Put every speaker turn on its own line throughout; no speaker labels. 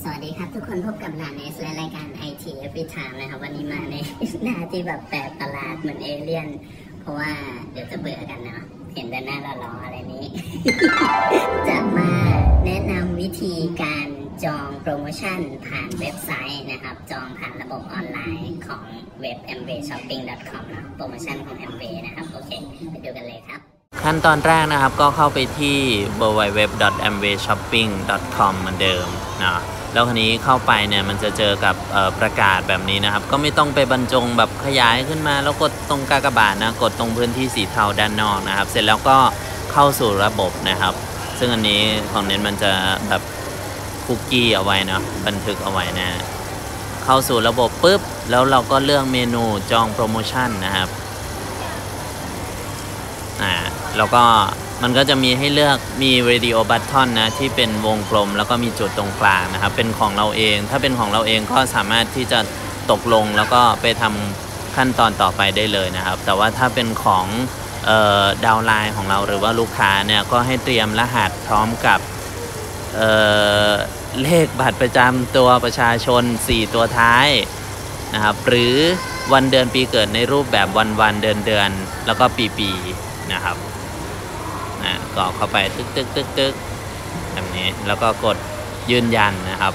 สวัสดีครับทุกคนพบกับหลานเนสและรายการ IT Every Time นะครับ วันนี้มาในหน้าที่แบบแปลกประหลาดเหมือนเอเลี่ยน เพราะว่าเดี๋ยวจะเบื่อกันเนาะเห็นแต่หน้าล้อๆอะไรนี้ จะมาแนะนำวิธีการจองโปรโมชั่นผ่านเว็บไซต์นะครับ จองผ่านระบบออนไลน์ของเว็บ mwshopping.com นะโปรโมชั่นของ MW นะครับ โอเค ไปดูกันเลยครับ
ขั้นตอนแรกนะครับก็เข้าไปที่ www.amwayshopping.com เหมือนเดิมนะแล้วคันนี้เข้าไปเนี่ยมันจะเจอกับประกาศแบบนี้นะครับ ก็ไม่ต้องไปบรรจงแบบขยายขึ้นมา แล้วกดตรงกากบาทนะ กดตรงพื้นที่สีเทาด้านนอกนะครับ เสร็จแล้วก็เข้าสู่ระบบนะครับ ซึ่งอันนี้ของเน้นมันจะแบบคุกกี้เอาไว้เนาะบันทึกเอาไว้นะ เข้าสู่ระบบปุ๊บ แล้วเราก็เลือกเมนูจองโปรโมชั่นนะครับอ่า แล้วก็มันก็จะมีให้เลือกมี radio button นะที่เป็นวงกลม แล้วก็มีจุดตรงกลางนะครับ เป็นของเราเอง ถ้าเป็นของเราเองก็สามารถที่จะตกลงแล้วก็ไปทำขั้นตอนต่อไปได้เลยนะครับ แต่ว่าถ้าเป็นของออดาวไลน์ของเราหรือว่าลูกค้าเนี่ยก็ให้เตรียมรหัสพร้อมกับเเลขบัตรประจำตัวประชาชน 4 ตัวท้ายนะครับ หรือวันเดือนปีเกิดในรูปแบบวันวันเดือนเดือน แล้วก็ปีปีนะครับ นะกรอกเข้าไปตึกตึกตึกตึกแบบนี้แล้วก็กดยืนยันนะครับ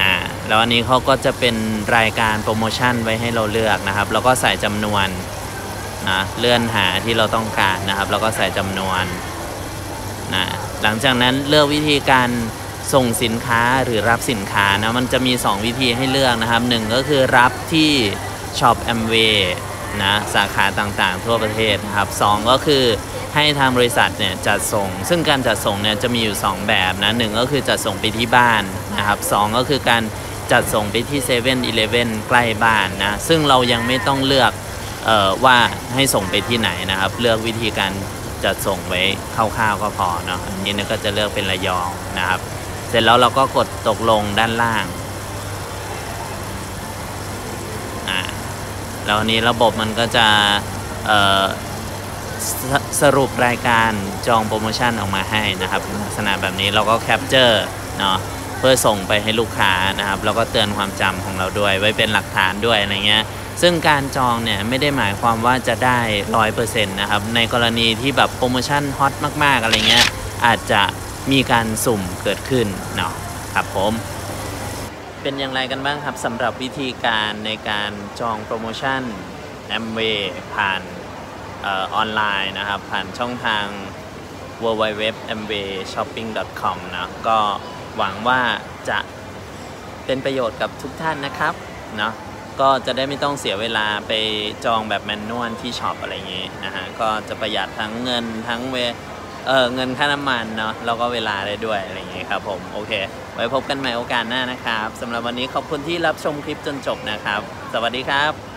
อ่าแล้วอันนี้เขาก็จะเป็นรายการโปรโมชั่นไว้ให้เราเลือกนะครับ แล้วก็ใส่จำนวนนะเลื่อนหาที่เราต้องการนะครับ แล้วก็ใส่จำนวนนะหลังจากนั้นเลือกวิธีการส่งสินค้าหรือรับสินค้านะมันจะมี 2 วิธีให้เลือกนะครับหนึ่งก็คือรับที่ช็อปแอมเวย์นะสาขาต่างๆ ทั่วประเทศนะครับสองก็คือ ให้ทางบริษัทเนี่ยจัดส่ง ซึ่งการจัดส่งเนี่ยจะมีอยู่ 2 แบบนะหนึ่งก็คือจัดส่งไปที่บ้านนะครับสองก็คือการจัดส่งไปที่7 e เ e ่ e อใกล้บ้านนะ ซึ่งเรายังไม่ต้องเลือกออว่าให้ส่งไปที่ไหนนะครับ เลือกวิธีการจัดส่งไว้คร่าวๆก็พอเนาะอันนี้เนี่ยก็จะเลือกเป็นระยองนะครับ เสร็จแล้วเราก็กดตกลงด้านล่างอ่าแล้วนี้ระบบมันก็จะ สสรุปรายการจองโปรโมชั่นออกมาให้นะครับลักษณะแบบนี้เราก็ capture เนาะเพื่อส่งไปให้ลูกค้านะครับแล้วก็เตือนความจำของเราด้วย ไว้เป็นหลักฐานด้วยอะไรเงี้ยซึ่งการจองเนี่ยไม่ได้หมายความว่าจะได้ร้อยเปอร์เซ็นต์นะครับในกรณีที่แบบโปรโมชั่นฮอตมาก ๆ อะไรเงี้ยอาจจะมีการสุ่มเกิดขึ้นเนาะครับผมเป็นอย่างไรกันบ้างครับสำหรับวิธีการในการจองโปรโมชั่น a m w a y ผ่าน ออนไลน์นะครับ ผ่านช่องทาง w w w a m w a y s h o p p i n g c o m นะก็หวังว่าจะเป็นประโยชน์กับทุกท่านนะครับเนาะก็จะได้ไม่ต้องเสียเวลาไปจองแบบแมนนวลที่ช็อปอะไรอย่างงี้นะฮะก็จะประหยัดทั้งเงินทั้งเวเออเงินค่าน้ำมันเนาะแล้วก็เวลาได้ด้วยอะไรอย่างงี้ครับผมโอเค ไว้พบกันใหม่โอกาสหน้านะครับสำหรับวันนี้ขอบคุณที่รับชมคลิปจนจบนะครับ สวัสดีครับ